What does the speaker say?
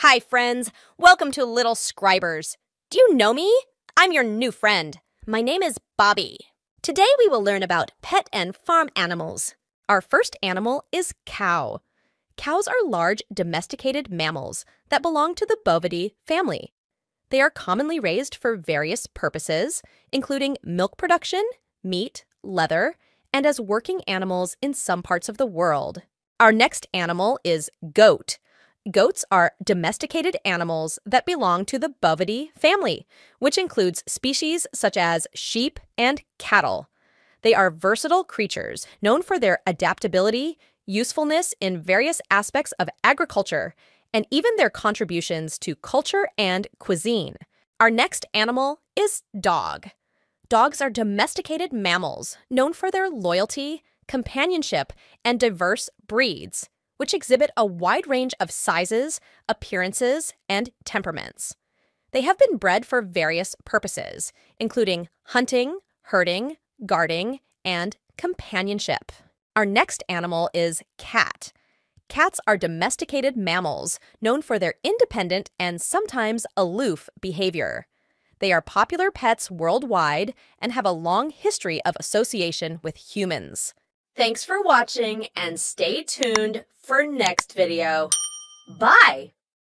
Hi, friends. Welcome to Little Scribers. Do you know me? I'm your new friend. My name is Bobby. Today we will learn about pet and farm animals. Our first animal is cow. Cows are large domesticated mammals that belong to the Bovidae family. They are commonly raised for various purposes, including milk production, meat, leather, and as working animals in some parts of the world. Our next animal is goat. Goats are domesticated animals that belong to the Bovidae family, which includes species such as sheep and cattle. They are versatile creatures known for their adaptability, usefulness in various aspects of agriculture, and even their contributions to culture and cuisine. Our next animal is dog. Dogs are domesticated mammals known for their loyalty, companionship, and diverse breeds which exhibit a wide range of sizes, appearances, and temperaments. They have been bred for various purposes, including hunting, herding, guarding, and companionship. Our next animal is cat. Cats are domesticated mammals known for their independent and sometimes aloof behavior. They are popular pets worldwide and have a long history of association with humans. Thanks for watching and stay tuned for next video. Bye!